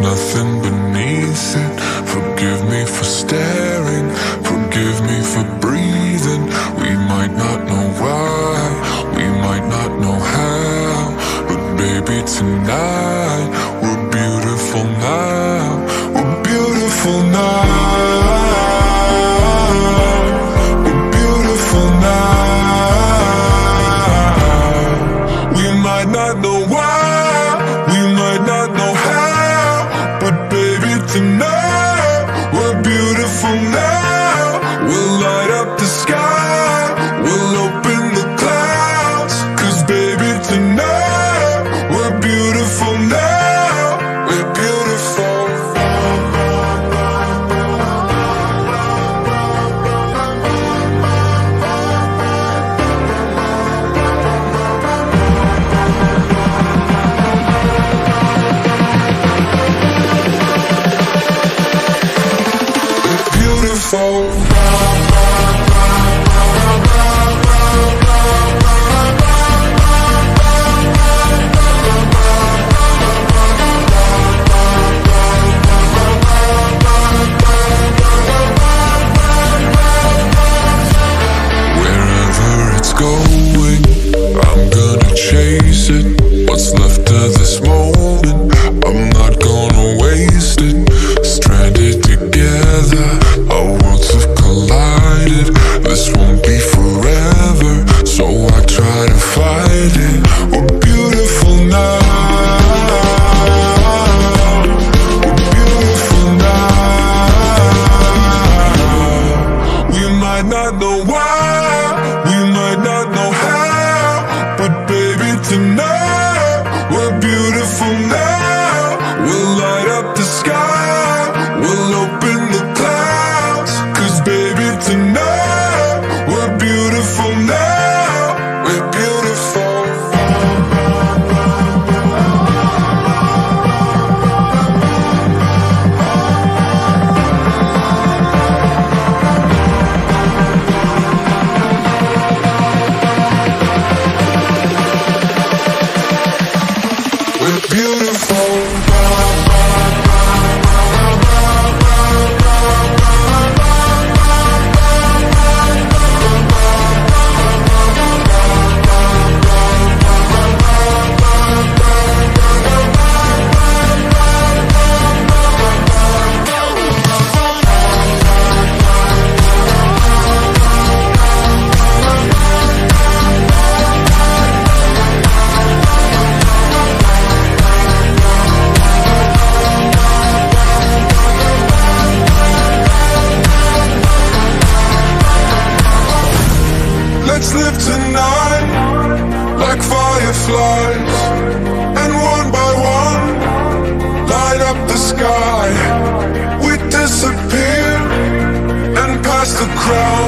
nothing beneath it. Forgive me for staring, forgive me for breathing. We might not know why, we might not know how, but baby, tonight. try to fight it. Música Let's live tonight like fireflies. And one by one, light up the sky. We disappear and pass the crowd